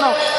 No.